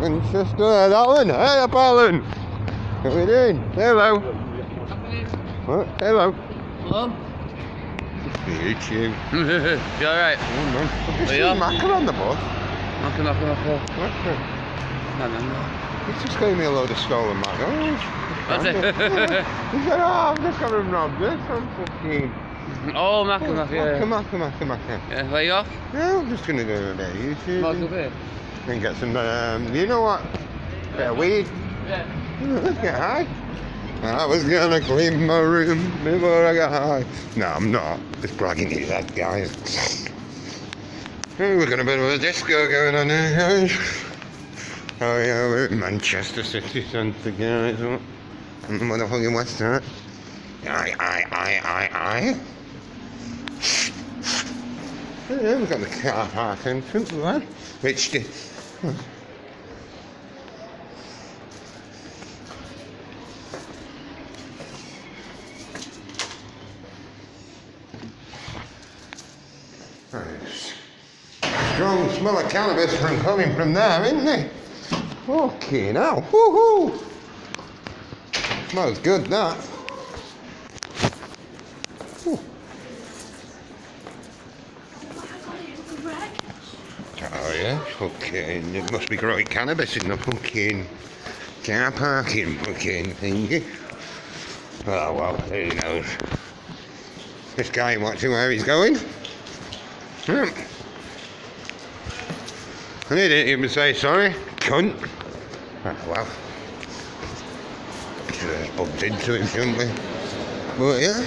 Manchester. Hey, Alan. Hey up, Alan. What are we doing? Hello. What? Hello. Hello? It's you. you alright? Oh, no. I've just seen you? Macca on the bus. Knocking, knocking, knocking. Macca. No, no, no. He's just gave me a load of stolen Maccas. That's it. He said, oh, I've just got him robbed. This I'm fucking... oh, knocking, Macca, yeah. Macca, Macca, Macca. Yeah, where you off? Yeah, I'm just going to do a bit of YouTube. Mark and- up here. And get some, um, you know what? A Bit of weed. Yeah. Let's get high. I was gonna clean my room before I got high. No, I'm not. Just bragging to that, guys. We've got a bit of a disco going on here, guys. Oh yeah, we're in Manchester City Centre, guys. What? The motherfucking west side. Aye, I, I, I, aye. Yeah, we've got the car park entrance, right? Which did. Nice. Strong smell of cannabis from coming from there, isn't it? Fucking hell. Woohoo! Smells good, that. Ooh. Oh yeah, fucking, it must be growing cannabis in the fucking car parking fucking thingy. Oh well, who knows. This guy watching where he's going. Hmm. And he didn't even say sorry, cunt. Ah, well. Should have bumped into him, shouldn't we? But yeah.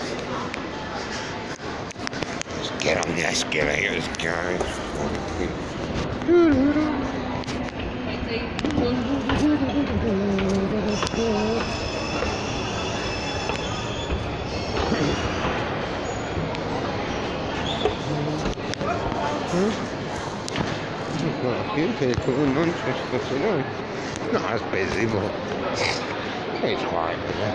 Let's get on the escalators, guys. Well, a few people in Manchester today. Not as busy, but it's quite busy.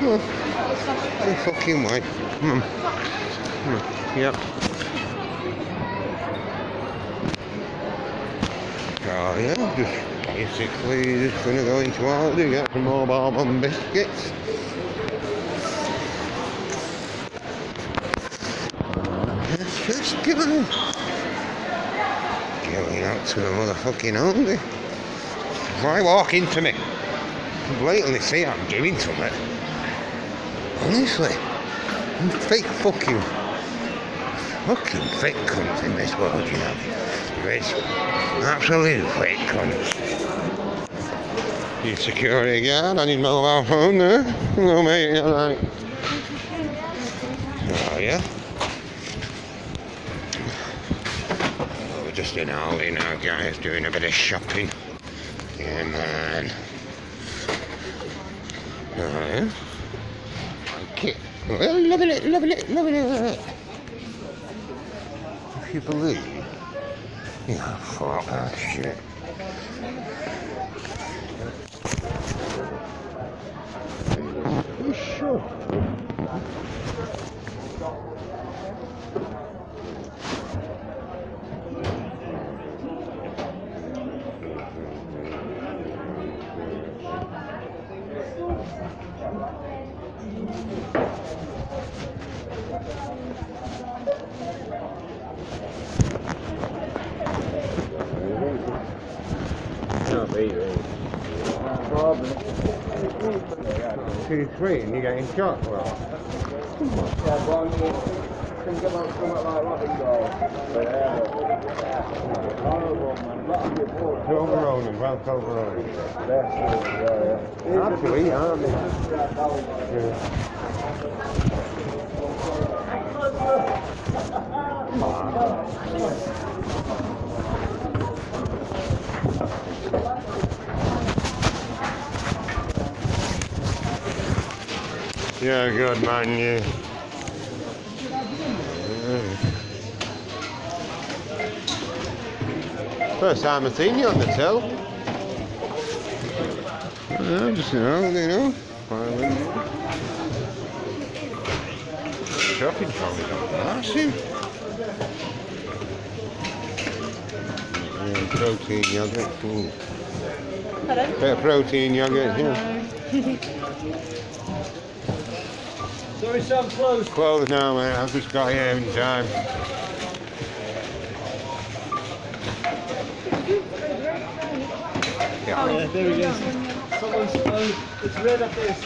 Oh, the fucking way. Come on. Come on. Yep. Oh yeah, just basically just gonna go into Aldi, get some more bourbon biscuits. It's just going. Out to the motherfucking Aldi. Why walk into me? Blatantly see I'm doing something. Honestly. I'm fake fucking fucking fake cunts in this world, you know. There's absolute fake cunts. You security guard, I need mobile phone there. Hello mate, you're like Oh yeah? Oh, we're just in Aldi now guys, doing a bit of shopping. Yeah man. Oh yeah? Okay. Well, loving it, loving it, loving it. If you believe. Yeah, fuck that shit. Two, three, and you're getting shot. Well, Overoning, well overoning. Actually, aren't they? Yeah. Yeah, good man, you. First time I've seen you on the till. Yeah, just, you know, you know. finally. Shopping trolley, massive. protein yogurt. Ooh. Pardon? Bit of protein yogurt, yeah. Sorry, Sam, closed. Closed now, man. I've just got here in time. Yeah, Yeah, there he is. Someone's closed. It's red up there.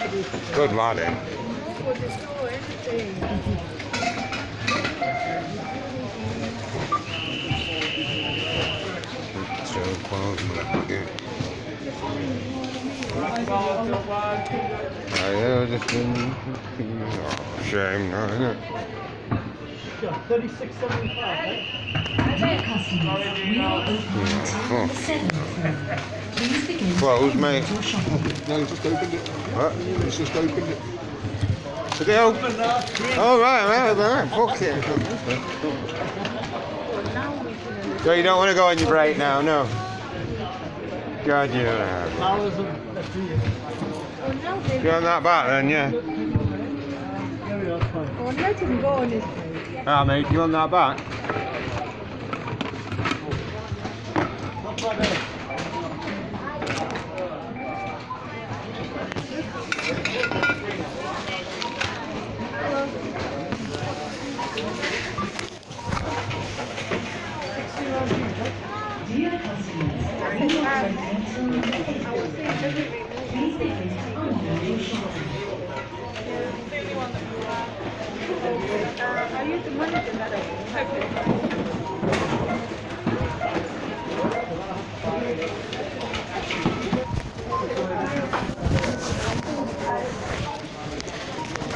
good lad, eh? So close. I this thing. Oh, shame, no, isn't it? Yeah, 36.75, eh? Dear customers, we are open until Oh. the 7th floor. Please begin Closed, to mate. No, he's just opened it. What? He's just opened it. Did they open? Oh, right, right, right. Fuck it. So you don't want to go on your break now, no? God, you don't have. Flowers and that's you. Oh, no, they, You on that back then, yeah? Ah, mate, you on that back?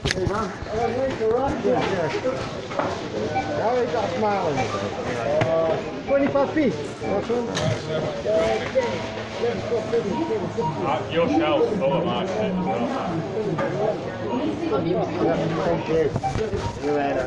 How is that smiling? Uh, 25 piece. That's one. Uh, your of my shit as. Thank you. You later.